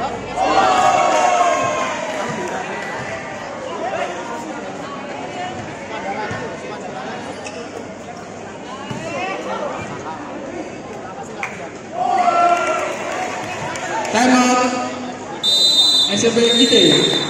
Time out. SMP kita. Ya?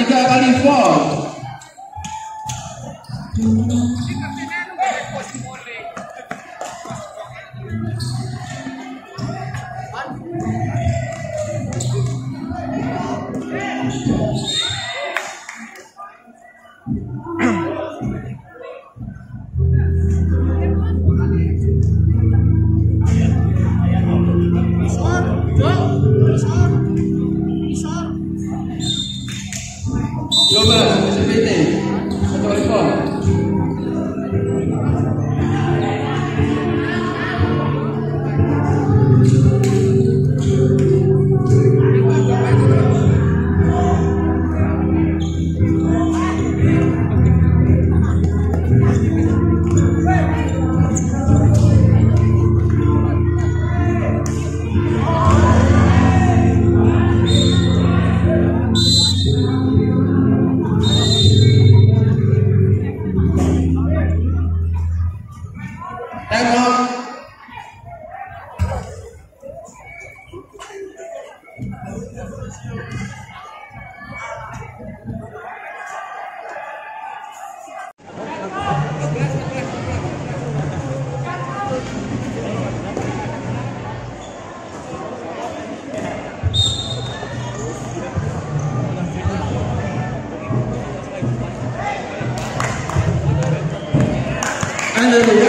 katika habari 4 And then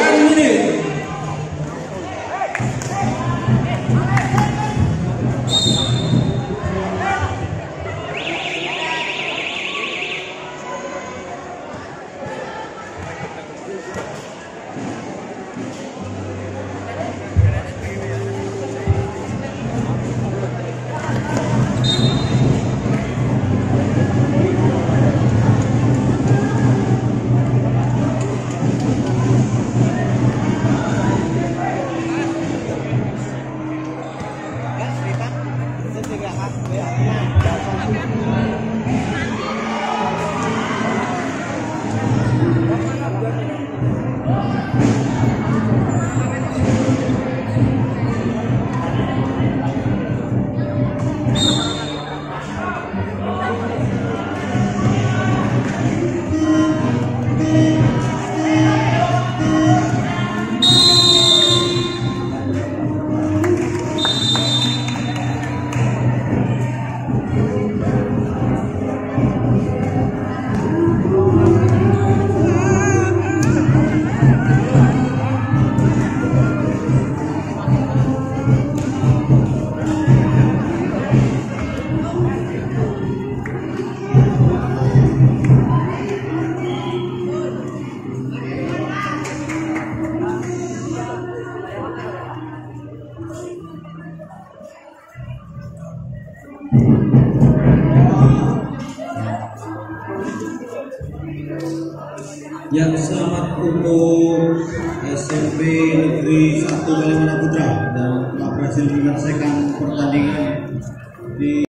Ya selamat untuk SMP Negeri 1 Kalimantan Putra dan berhasil menyelesaikan pertandingan di